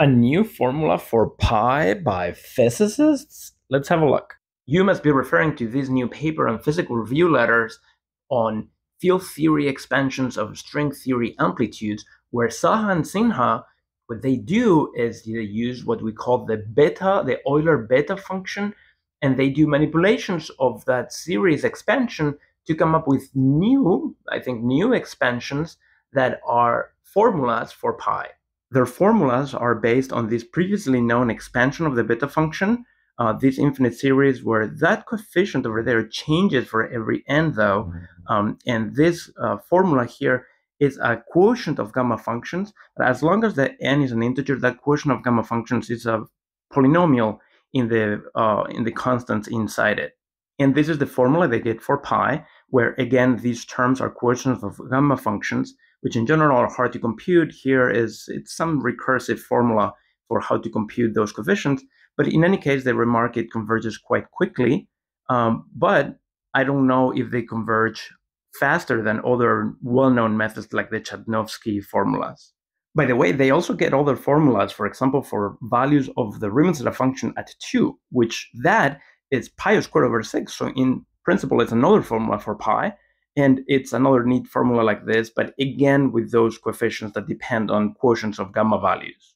A new formula for pi by physicists? Let's have a look. You must be referring to this new paper on physical review letters on field theory expansions of string theory amplitudes, where Saha and Sinha, what they do is they use what we call the beta, the Euler beta function, and they do manipulations of that series expansion to come up with new, I think, new expansions that are formulas for pi. Their formulas are based on this previously known expansion of the beta function, uh, this infinite series where that coefficient over there changes for every n though. Mm-hmm. Um, and this uh, formula here is a quotient of gamma functions. But as long as the n is an integer, that quotient of gamma functions is a polynomial in the uh, in the constants inside it. And this is the formula they get for pi, where again these terms are quotients of gamma functions which in general are hard to compute. Here is it's some recursive formula for how to compute those coefficients. But in any case, they remark it converges quite quickly. Um, but I don't know if they converge faster than other well-known methods like the Chudnovsky formulas. By the way, they also get other formulas, for example, for values of the Riemann zeta function at 2, which that is pi squared over 6. So in principle, it's another formula for pi. And it's another neat formula like this, but again, with those coefficients that depend on quotients of gamma values.